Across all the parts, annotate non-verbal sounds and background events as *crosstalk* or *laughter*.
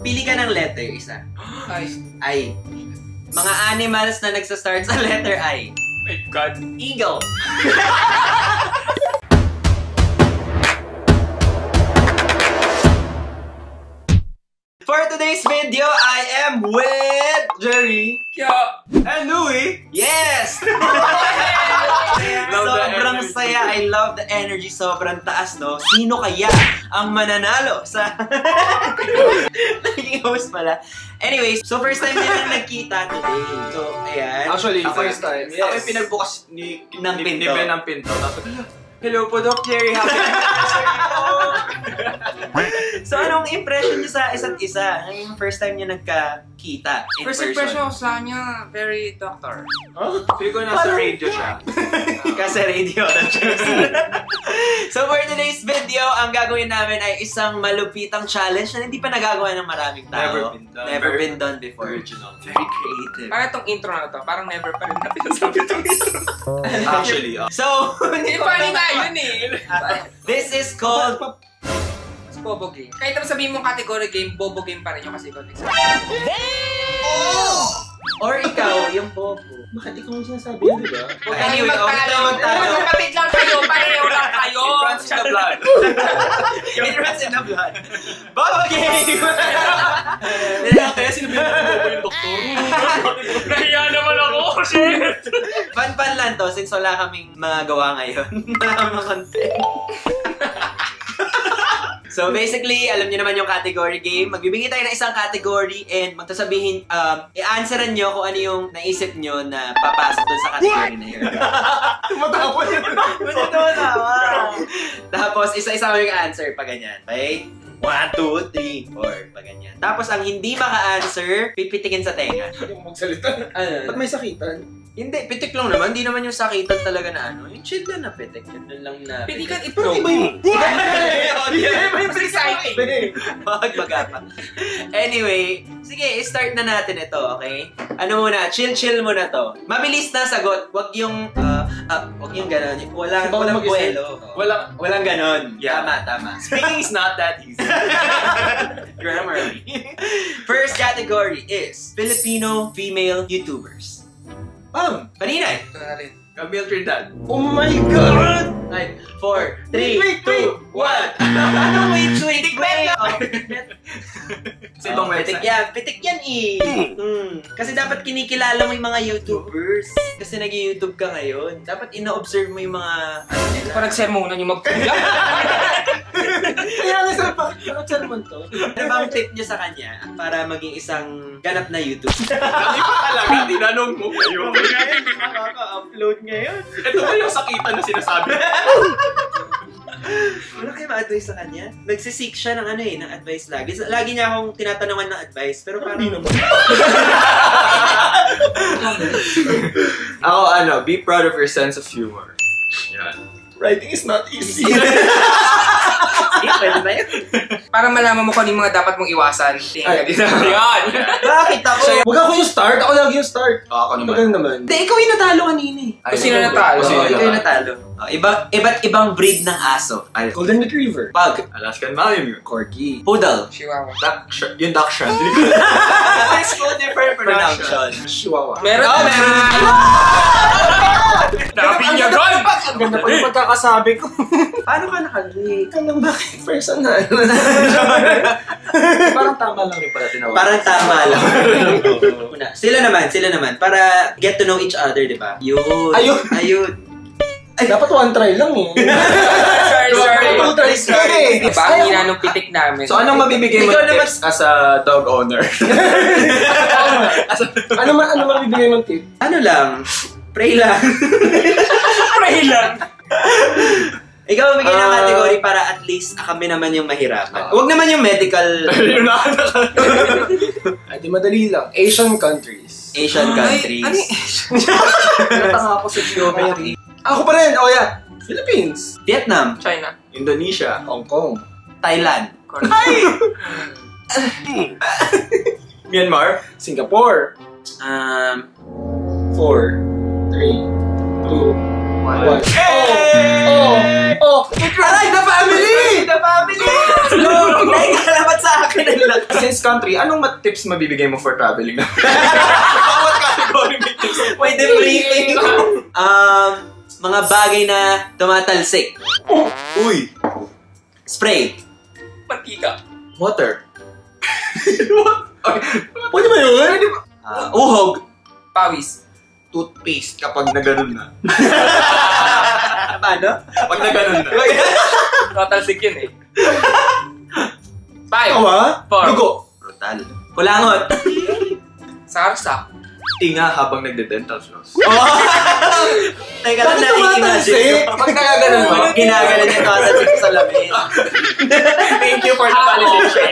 Pili ka ng letter, isa. Ay, I. Mga animals na nagsa-start sa letter I. My God. Eagle. *laughs* For today's video, I am with Jerry kaya, and Louie. *laughs* Yes! Love the Sobrang energy. saya. I love the energy. Sobrang taas, no? Sino kaya ang mananalo sa... *laughs* Naging host pala. Anyways, so first time nila nagkita today. So, ayan. Actually, Ako- first time. Yes. Ako yung pinagbukas ni, Ng ni, pinto. ni Ben ng pinto. Tapos, Hello po, Doc Jerry. Happy anniversary po. *laughs* *laughs* So, anong impression niyo sa isa't isa? Ano yung first time niyo nagkakita in first person? impression ko sa kanya, very doctor. Feel ko nasa radio siya. *laughs* Kasi radio na *laughs* So for today's video, ang gagawin namin ay isang malupitang challenge na hindi pa nagagawa ng maraming tao. Never been done. Never been done before. Original. Very creative. Parang itong intro na to, parang never pa rin natin nasabi itong intro. Actually, uh, So, Hindi, funny nga yun eh. this is called... Bobo game. Kahit naman sabihin mong category game, bobo game pa rin yung kasi context. Or ikaw, yung bobo. bakit ikaw yung sinasabi yun, di ba? Huwag Anyway, kayong okay magtalo. Magkapatid lang kayo, pareho lang kayo. It runs in the blood. *laughs* It runs in the blood. Bobo game! Kaya sinabi mo ko yung doktor. *laughs* Nahiya naman ako. Shit! Fun-fun lang to since wala kaming mga gawa ngayon. *laughs* wala kaming mga content. So basically, alam niyo naman yung category game. Magbibigay tayo ng isang category and magsasabihin, um, i-answeran niyo kung ano yung naisip niyo na papasok dun sa category na yun. *laughs* Tumatapos yun. Tapos, isa-isa mo yung answer pa ganyan. Okay? One, two, three, four. Pa ganyan. Tapos, ang hindi maka-answer, pipitikin sa tenga. Yung magsalita. Ano? Ba't may sakitan? Hindi, pitik lang naman. Hindi naman yung sakitan talaga na ano. Yung chill lang na pitik. Yun lang na Pilikan Pero itlog. iba yun. Iba yung. *laughs* Wag magapa. Anyway, sige, start na natin ito, okay? Ano muna, chill-chill muna to. Mabilis na sagot. Wag yung, ah, ah, wag yung ganon. Walang, Bawal walang buwelo. Walang, Walang ganon. Yeah. Tama, tama. speaking is not that easy. *laughs* Grammarly. First category is Filipino female YouTubers. Bam! Paninay! Ito na rin. Camille Trinidad. Oh my God! 9, 4, 3, Wait, wait, 2, 1. Ano, wait, wait, wait. Oh, *laughs* Sa ibang Oh, pitik website. yan. Pitik yan eh. Hmm. Kasi dapat kinikilala mo yung mga YouTubers. Kasi nag-YouTube ka ngayon. Dapat ina-observe mo yung mga ano nila. Kung nagsermonan yung magkulang. *laughs* Kaya nga sa bakit naman to? Ano bang tip niyo sa kanya para maging isang ganap na YouTuber? Kami *laughs* pa talaga, tinanong mo kayo. Nakaka-upload ngayon. Ito ba yung sakitan na sinasabi? Wala kayo ma-advise sa kanya? Nagsisik siya ng ano eh, ng advice lagi. Lagi niya akong tinatanungan ng advice. Pero parang... naman. *laughs* Ako ano, be proud of your sense of humor. Yan. Writing is not easy. *laughs* Pwede na yun. Para malaman mo kung ano yung mga dapat mong iwasan. Ay, *laughs* Yan! Bakit ako? Huwag ako yung start, ako lagi yung start. ako naman. naman. Hindi, ikaw yung natalo kanina eh. Kung sino natalo. Kung sino Oo, ikaw yung natalo. Oh, iba, iba't ibang breed ng aso. Ay, Golden Retriever. Pug. Alaskan Malamute. Corgi. Poodle. Chihuahua. Dak, yung Dachshund. *laughs* Let's go different pronunciation. Chihuahua. Meron Oh, na. meron. Nabinyagan! Ang ganda pa yung pagkakasabi ko. *laughs* Paano ka nakalik? Ang bakit personal? *laughs* Parang tama lang yung pala tinawag. Parang tama lang. Una, sila naman, sila naman. Para get to know each other, di ba? Yun. Ayun. Ayun. Ay, dapat one try lang eh. *laughs* Sorry, sorry. Two tries ka eh. Diba ang hina ng pitik namin? So, anong mabibigay mo tips as a dog owner? *laughs* ano man ano mabibigay mong tip? Ano lang? Pray lang. *laughs* Pray lang. Ikaw bigyan ng Ah. category para at least kami naman yung mahirapan. Huwag naman yung medical Yung nakakata Ay, di madali lang. Asian countries. Asian countries. Ano Natanga ako sa geography. Ako pa rin. Oh, yeah. Philippines. Vietnam, China. Indonesia. Hong Kong. Thailand, *laughs* *laughs* Myanmar. Singapore. um, 4, 3, 2, One. Oh! Oh! Aray, the family! The family! *laughs* No, naikalamat sa akin ang lakas. Since country, anong mat tips mabibigay mo for traveling? Bawat category may tips. May debriefing. um, mga bagay na tumatalsik. Uy! Spray. Mantika. Water. *laughs* Pwede ba yun? Pwede ba? Ah, uhog. Pawis. Toothpaste kapag naganon na. *laughs* Paano? Pag naganon na. Tatalsik yun eh. Five. Awa? Four. Dugo. Brutal. Kulangot. Sarsa. Tinga habang nagde-dental floss. *laughs* Teka lang, Bakit nai-imagine ko. Pag nakaganon mo, *laughs* ginaganon yung tumatalsik sa lamin. *laughs* Thank you for the validation.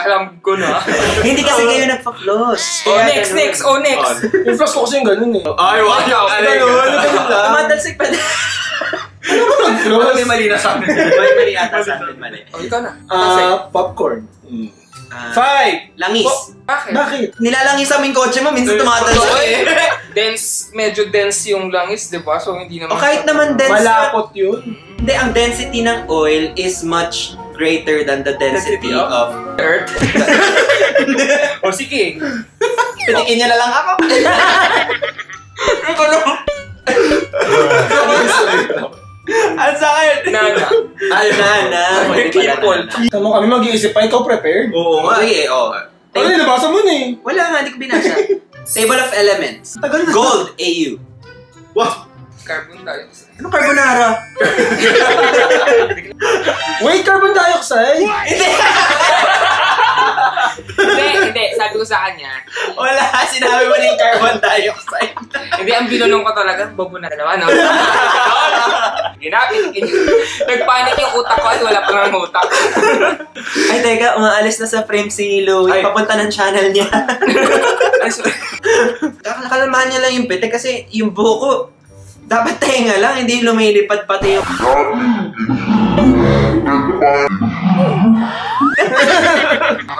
Alam ko na. Hindi kasi kayo nagpa-floss. Oh, Kaya next, ganun. next, oh, next. Yung floss ko kasi yung ganun eh. Ay, wow. Ganun, ganun lang. Tumatalsik pa din. Ano ba nag-floss? May mali na sa amin. May mali ata sa atin, mali. Oh, ikaw na. Ah, popcorn. Ah, Five! langis. Bakit? Bakit? Nilalangis sa aming kotse mo, minsan tumatalsik eh. *laughs* dense, medyo dense yung langis, di ba? So, hindi naman... O kahit naman dense Malapot yun. Hindi, ang density ng oil is much greater than the density Density of? of... Earth. *laughs* o sige. Pitikin niya na lang ako. Ano *laughs* *laughs* sa akin? Nana. Ay, na, *laughs* na. May people. Tama kami mag-iisip pa, ikaw prepared. Oo nga. Sige, oo. Ano nabasa mo na eh? Wala nga, hindi ko binasa. *laughs* Table of Elements. Tagal na. Gold, AU. Wow! Carbon dioxide. Ano carbonara? Wait, carbon dioxide! hindi, hindi. Sabi ko sa kanya, Wala, sinabi mo yung carbon dioxide. hindi, ang binulong ko talaga, bobo na dalawa, no? Ginapit, Nagpanik yung utak ko at wala pa ng utak. Ay, teka, umaalis na sa frame si Louie. Ay. Papunta ng channel niya. Ay, sorry. Kakalamahan niya lang yung bete kasi yung buho ko, dapat tenga lang, hindi lumilipad pati yung...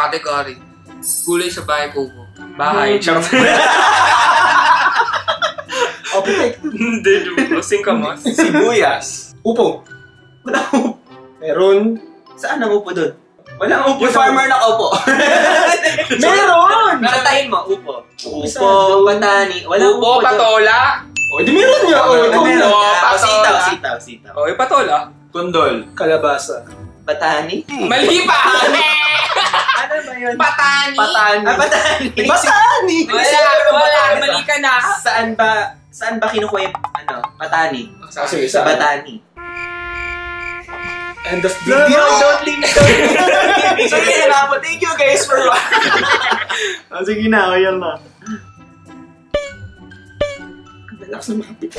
category. Gulay sa bahay kubo. Bahay. Charot. *laughs* Optic. Hindi, dulo. Singkamas. *laughs* Sibuyas. Upo. Wala upo. Meron. Saan ang upo doon? Walang upo. Yung farmer na upo. *laughs* Meron! Kantahin mo, upo. Upo, Isa. batani. Walang upo. Upo, patola. O, di meron niya. O, ikaw Meron. Sitaw, sitaw, sitaw. O, patola. Kondol. Kalabasa. Batani? Mali pa! *laughs* Ano ba yun? Patani. Patani. Ah, batani. Batani! Wala, wala. Mali ka na. Saan ba, saan ba kinukuha yung, ano, batani? Ah, sige, Sa saan? batani. End of No, video. no, don't leave, don't leave. Sige na po. Thank you guys for *laughs* Ah, sige na, ayan na. Relax na makapit.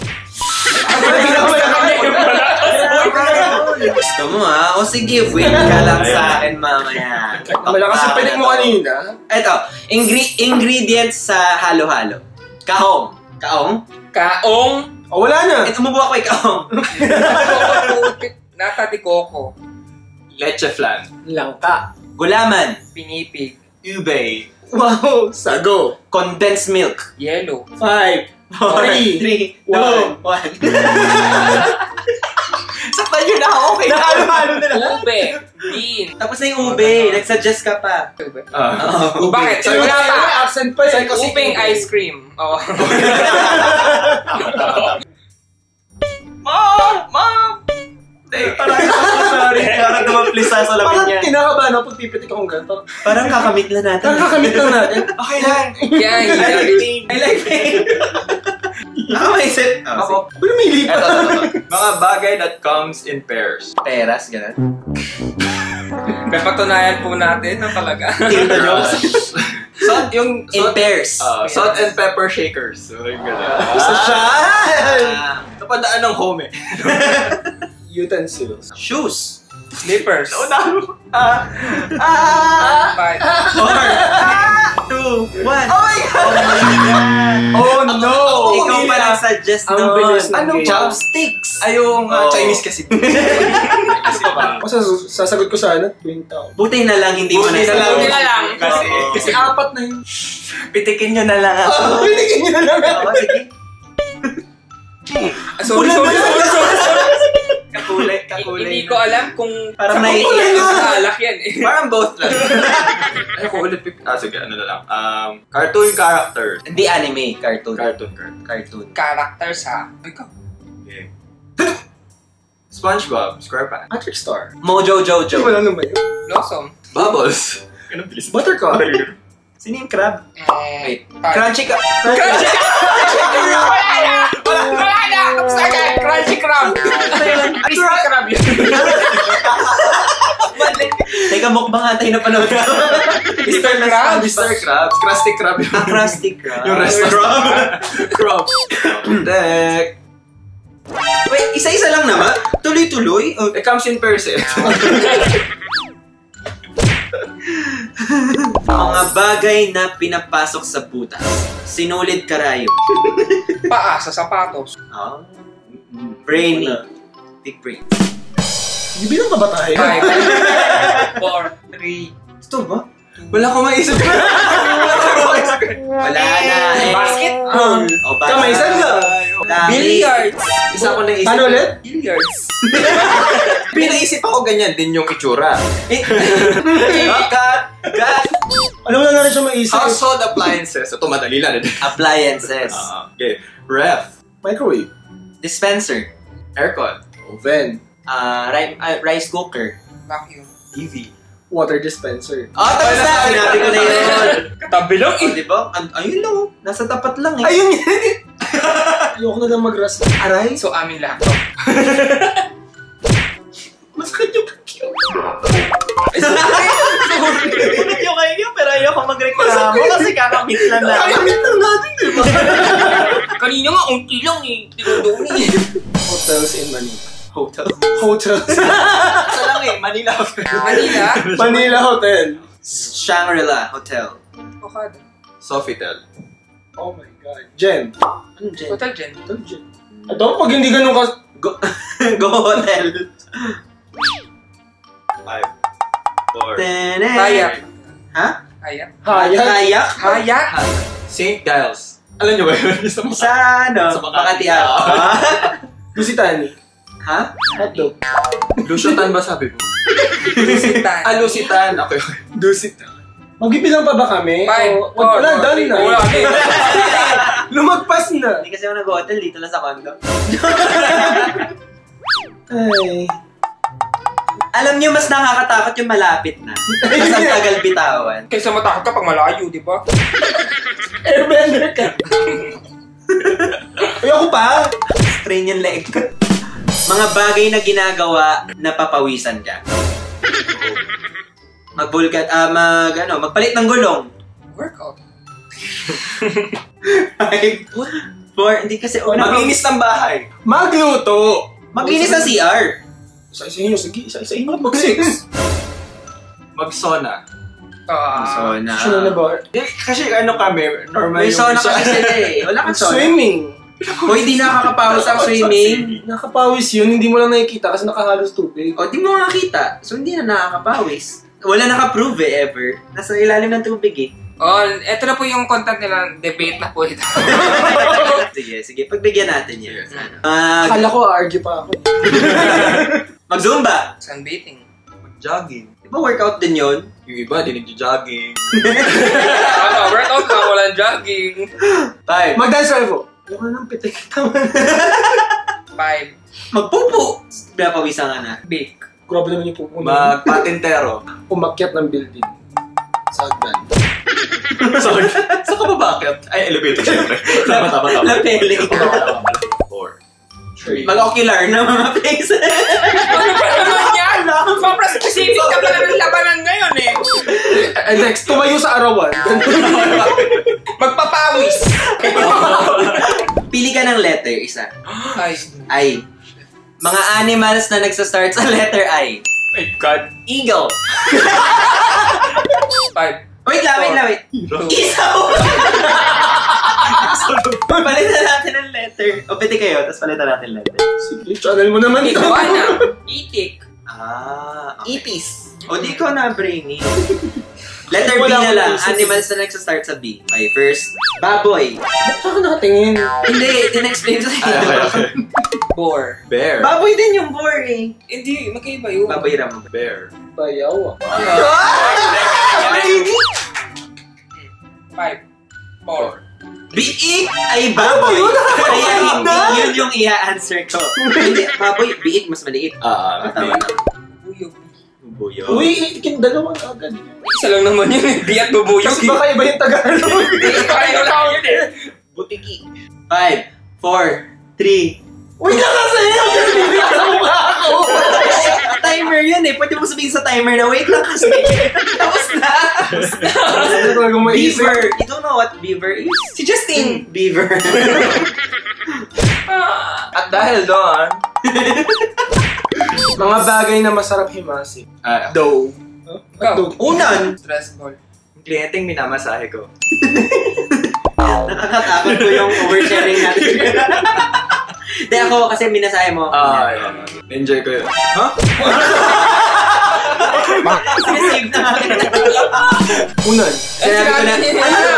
Gusto mo ha? O sige, wait ka lang sa akin mamaya. Malakas yung pinig mo kanina. Eto, ingre- ingredients sa halo-halo. Kahong. Kaong? Kaong. O, wala na. Eh, umubo ako kay kaong. *laughs* Nata de coco. Leche flan. Langka. Gulaman. Pinipig. Ube. Wow. Sago. Condensed milk. Yellow. Five. Four, Three. three, two, one. *laughs* *laughs* Saktan yun ako, okay na. Halo-halo na lang. *laughs* Ube. Bean. Tapos na yung ube, nagsuggest ka pa. Ube. Ah. O, bakit? Sabi Wala pa. Accent pa eh. Uping ice cream. Oh. Mom! Mom! Sorry, parang dumaplis sa salamin Parang niya. kinakabahan ako pag pipitik akong ganito. Parang kakamit lang natin. Parang kakamit lang natin. *laughs* Okay lang. Yan, I like pain. I like pain. Ako may isip. Ako. Pero may lipat. Mga bagay that comes in pairs. Peras, gano'n. Napatunayan *laughs* po natin na talaga. *laughs* Tilda jokes. Salt, yung In salt, pairs. uh, salt and pepper shakers. So, yung gano'n. Social! Ah, Napadaan ng home eh. *laughs* Utensils. shoes. Slippers. Ah! Ah! Five. Four. Two. One. Oh my God! Oh no! Ikaw pa nag-suggest Ang nun. bilis ng Anong game. chopsticks? Ay, yung uh, Oh. Chinese kasi. kasi ba? *laughs* Sas- sasagot ko sana, twin tao. Buti na lang, hindi mo Buti na lang. Buti na lang. Kasi, Oo. Kasi apat na yun. Pitikin nyo na lang ako. Pinigyan niyo na lang. Oo, sige. Ah, sorry, sorry, sorry, sorry, sorry. Kakulay, Hindi kakulay. ko alam kung Parang sa nai- kulay ng alak yan eh. Parang both lang. Ay, ko ulit. pip- Ah, sige, ano na lang. Um, cartoon character. Hindi anime, cartoon. Cartoon, cartoon. Cartoon. Characters ha. Ikaw. Okay. SpongeBob, SquarePants. Patrick Star. Mojo Jojo. Wala naman yun. Blossom. Bubbles. Ano bilis? Buttercup. Sino yung crab? Eh, Wait. Crunchy ka. Crunchy Crab! Na! Tapos na agad. Crunchy Crab! Crispy Crab yun. Teka, mukbang ata yung napanood ko. Mr. Crab. Mr. Krabs. Krusty Krab yun. Krusty Krab. Yung rest of Crab. Deck. *laughs* Wait, isa-isa lang naman? Tuloy-tuloy? Oh, It comes in pairs eh. mga bagay na pinapasok sa butas. Sinulid karayo. Paa sa sapatos. Ah. Brainy. Big brain. Hindi bilang pa ba tayo? Five. *laughs* Four. Three. Ito ba? Wala ko maisip. Wala na. Eh. Basketball. Oh, basta. Kamay, saan ka? Billiards. Isa ko naisip. Ano ulit? Billiards. *laughs* Pinaisip ako ganyan din yung itsura. Eh. *laughs* Cut! Cut! Alam mo na nga rin siya maisip. Household appliances. Ito, madali lang. Appliances. Ah, okay. Ref. Microwave. Dispenser. Aircon. Oven. Ah, ri- ah, rice cooker. Vacuum. TV. Water dispenser. Oh, tapos na! Sinabi ko na yun. *laughs* Katabi lang Oh, di ba? Ayun lang. oh. Nasa tapat lang eh. Ayun yan! *laughs* Ayoko na lang mag-ras. Aray! So, amin lahat. *laughs* ayoko magreklamo kasi kakamit lang na. Kakamit lang natin, di ba? Kanina nga, unti lang eh. Tinudong eh. Hotels in Manila. Hotel. Hotels. Isa lang eh. Manila. Manila. Manila Hotel. Shangri-La Hotel. Okada. Sofitel. Oh my God. Jen. Ano dyan? Hotel Jen. Hotel Jen. Ito, pag hindi ganun ka... Go, *laughs* Go Hotel. Five. Four. Tene. Kayak. Ha? Kayak. Hayat. Kayak? Kayak. St. Giles. Alam niyo ba yun? *laughs* Sa mga- Sa ano? Sa Makati. Makati Ave. *laughs* Lusitani. Ha? Hotdog. Lucitan ba sabi mo? Lusitan. Ah, Lucitan. Okay. Lusitani. Magbibilang pa ba kami? Five. O, Four. wala, four, done na. Wala, *laughs* okay. Lumagpas na. Hindi kasi ako nag-hotel dito lang sa condo. Ay. Alam niyo, mas nakakatakot yung malapit na. Mas ang *laughs* tagal bitawan. Kaysa matakot ka pag malayo, di ba? *laughs* Airbender ka. *laughs* Ayoko pa. Strain yung leg. Mga bagay na ginagawa na papawisan ka. Magbulkat, ah, mag, ano, magpalit ng gulong. Workout. Five, four, hindi kasi, oh, mag- Maglinis ng bahay. Magluto. maglinis sa CR. Isa-isahin nyo, sige. Isa-isahin nyo. Mag-six. *laughs* Mag-sauna. Ah. so, na. Sino na ba? Eh, kasi ano kami, normal May yung sauna kasi sila eh. Wala kang sauna. Swimming. Kung hindi nakakapawis ang swimming, Nakapawis yun, hindi mo lang nakikita kasi nakahalos tubig. o di mo makakita. So, hindi na nakakapawis. Wala nakaprove eh, ever. Nasa ilalim ng tubig eh. Oh, eto na po yung content nila. Debate na po ito. *laughs* sige, sige. Pagbigyan natin yan. Ano? Mag, Akala ko, argue pa ako. *laughs* mag-zumba. Sunbathing. Jogging. Di ba workout din yun? Yung iba, di nagja-jogging. *laughs* Ano, workout na, walang jogging. Five. Mag-dance revo. Mukha nang pitik. Five. Magpupo. Pinapawisan ka na. Bake. Grabe naman yung pupunan. Magpatintero. Umakyat ng building. Sa hagdan. Sorry. Saan ka ba bakit? Ay, elevator syempre. *laughs* Tama, tama, tama. Tama. Four. Three. Mag-ocular na mga place. Ano ba naman yan? Sobrang specific ka pala ng labanan ngayon eh. And next, tumayo sa arawan. *laughs* Magpapawis. *laughs* Pili ka ng letter, isa. Ay. I. Mga animals na nagsa-start sa letter I. My God. Eagle. Five. Wait lang, wait lang, wait. Isaw! palitan natin ng letter. O, pwede kayo, tapos palitan natin letter. Sige, channel mo naman ito. Iguana. Itik. Ah, okay. Ipis. O, di ko na brainy. *laughs* Letter B na lang. Animals na nagsastart sa B. Okay, first, baboy. Saan ka nakatingin? Hindi, din-explain sa inyo. okay. Boar. Bear. Baboy din yung boar eh. Hindi, magkaiba yun. Baboy ram. Bear. Bayaw ah. Ay baboy. Kaya hindi yun yung i-answer ko. Hindi, baboy, biik mas maliit. Ah, Tama na. Bubuyog. Buyo. Uy, ikin dalawa agad. Isa lang naman yun eh. Di at bubuyog. Kasi baka iba yung Tagalog. Kaya lang yun eh. Butiki. Five, four, three. Uy, nasa iyo! Ganun sa mukha ako! *laughs* timer yun eh. Pwede mo sabihin sa timer na, wait lang kasi. *laughs* Tapos na. Ano maisip? Beaver. You don't know what beaver is? Si Justin. Beaver. *laughs* At dahil doon, mga bagay na masarap himasin. Ah, Dough. Ikaw. Unan. Stress ball. yung kliyenteng minamasahe ko. Nakakatakot ko yung oversharing natin. Hindi ako kasi minasahe mo. Ah, yeah. Enjoy ko yun. Sinisave na nga. Unan. Sinabi ko na, Ay, ano?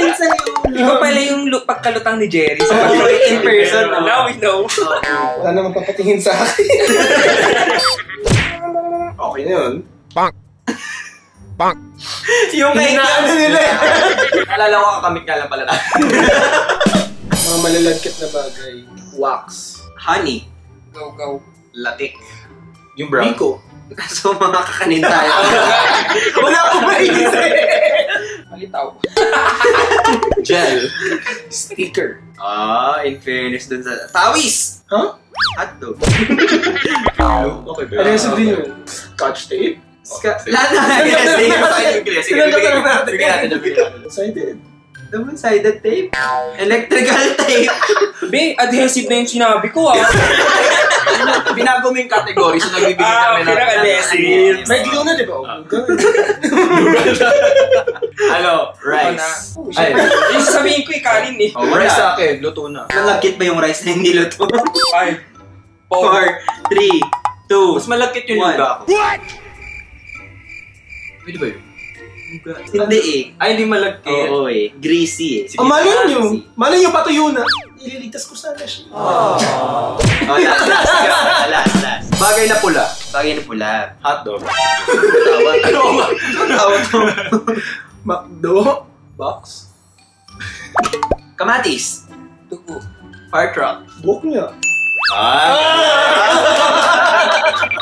Pinsan yun. Pala yung lu- pagkalutang ni Jerry sa Oh, in person, no? Now we know. *laughs* Wala namang papatingin sa akin. *laughs* okay na yun. Yung kay Hinaano nila eh. Alala ko kakamit nga lang pala na. *laughs* Mga malalagkit na bagay. Wax. honey. Go. Latik. Yung brown. Rico. *laughs* So mga kakanin tayo. *laughs* Wala akong maisip. Malitaw. *laughs* Gel. Sticker. Ah, in fairness dun sa... Tawis! Huh? Hotdog. Okay, Ano yung sabihin yun? Scotch tape? Lahat na yes, Sige, sige. sige, sige, bigyan natin. Bigyan natin, bigyan natin. Excited. Double-sided tape. Electrical tape. *laughs* Be, adhesive na yung sinabi ko ah. *laughs* Binago mo yung category, so nagbibigay Ah, kami okay na, adhesive. May glue na, di ba? Oh, good. *laughs* Ano? Ano Rice. Oh, Ay. Yung sasabihin ko, ikanin eh. oh, rice sa akin, luto na. Nalagkit ba yung rice na hindi luto? Five. Four. Three, two, Mas malagkit yung luga ko. Pwede ba yun? Hindi eh. Ay, hindi malagkit. Oo eh. Greasy eh. Sige. Oh, malay Ah, nyo. Malay nyo, patuyo na. Ililigtas ko sana siya. Oh, last, last, last, last, last. Bagay na pula. Bagay na pula. Hotdog. Tawag. Ano *laughs* ba? Tawag to. McDo. Box. Kamatis. Tugo. Fire truck. Book niya. Ah!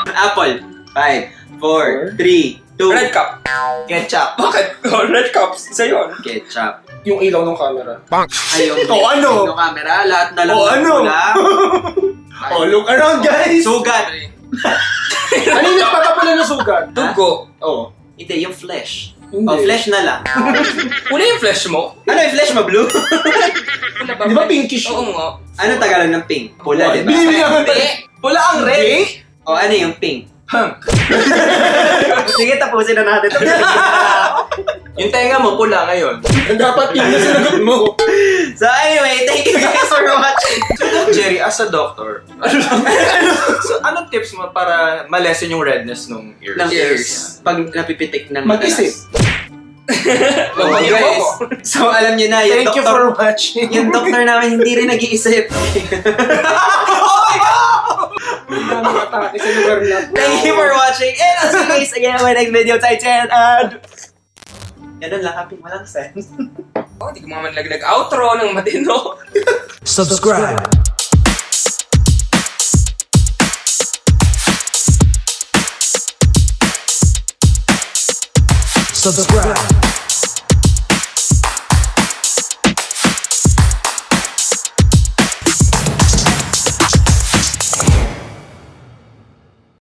*laughs* Apple. Five, four, three, two. Red cup. Ketchup. Bakit? *laughs* Oh, red cups. Isa yun. Ketchup. Yung ilaw ng camera. Ay, yung *laughs* O, ano? Yung camera, lahat na lang O, ng ano? *laughs* Oh, look around, guys! Sugat. ano yung nagpapapala ng sugat? Tugo. Oh. Hindi, yung flesh. Hindi. Oh, flesh na lang. Una yung flesh mo. Ano yung flesh mo, blue? Di ba pinkish Oo nga. ano Tagalog ng pink? Pula, di ba? Hindi. Pula ang red. O, ano yung pink? Punk. *laughs* Sige, tapusin na natin. *laughs* Yung tenga mo, pula ngayon. Dapat yun yung sinagot mo. so, anyway, thank you guys for watching. Jerry, as a doctor, so anong tips mo para ma-lessen yung redness ng ears? ng ears. Pag napipitik ng Mag-isip. Oh, *laughs* Mag-isip guys. So, alam niyo na, yung Thank you doktor, for watching. yung doktor namin hindi rin nag-iisip. Nakakatake sa lugar na. Thank you for watching. And I'll see you guys again in my next video. Titan and... Ganun lang, happy. Walang sense. *laughs* Oh, di ko mga manlaglag outro ng matino. *laughs* subscribe. Subscribe.